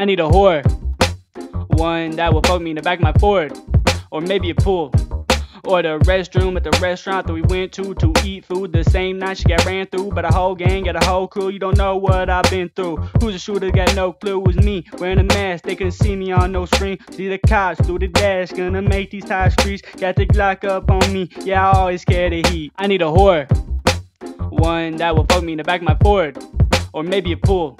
I need a whore. One that will fuck me in the back of my Ford. Or maybe a pool. Or the restroom at the restaurant that we went to to eat food the same night she got ran through by the whole gang, got a whole crew. You don't know what I've been through. Who's a shooter? Got no clue. It was me wearing a mask. They couldn't see me on no screen. See the cops through the dash, gonna make these tight streets. Got the Glock up on me. Yeah, I always scared of heat. I need a whore. One that will fuck me in the back of my Ford. Or maybe a pool.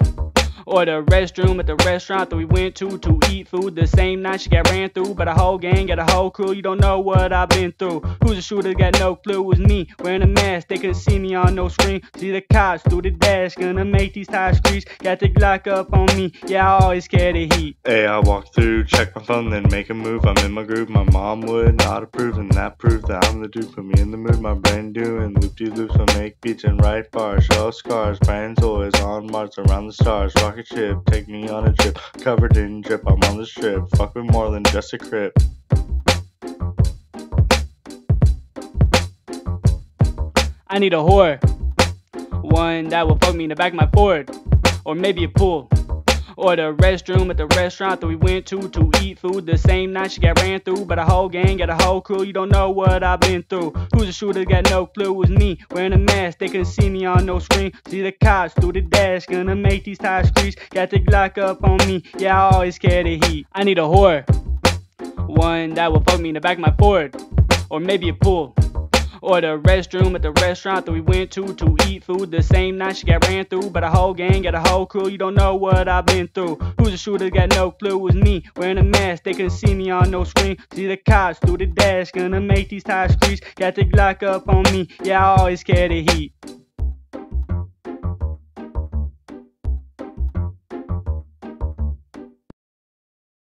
Or the restroom at the restaurant that we went to to eat food the same night she got ran through by the whole gang, got a whole crew. You don't know what I've been through. Who's a shooter? Got no clue. It was me wearing a mask. They couldn't see me on no screen. See the cops through the dash, gonna make these tires streets. Got the Glock up on me. Yeah, I always scared of heat. Hey, I walk through, check my phone, then make a move. I'm in my groove. My mom would not approve, and that proves that I'm the dude. Put me in the mood. My brain doing loop de loops. I make beats and write bars. Show scars. Brain toys on Mars around the stars. Ship, take me on a trip. Covered in drip, I'm on the strip. Fuck with more than just a crip. I need a whore. One that will fuck me in the back of my Ford. Or maybe a pool. Or the restroom at the restaurant that we went to to eat food the same night she got ran through by the whole gang, got a whole crew. You don't know what I've been through. Who's a shooter? Got no clue. It was me wearing a mask. They couldn't see me on no screen. See the cops through the dash, gonna make these tires streets. Got the Glock up on me. Yeah, I always scared of heat. I need a whore. One that will fuck me in the back of my Ford. Or maybe a pool. Or the restroom at the restaurant that we went to to eat food the same night she got ran through by the whole gang, got a whole crew. You don't know what I've been through. Who's a shooter? Got no clue. It was me wearing a mask. They couldn't see me on no screen. See the cops through the dash, gonna make these tight streets. Got the Glock up on me. Yeah, I always scared of heat.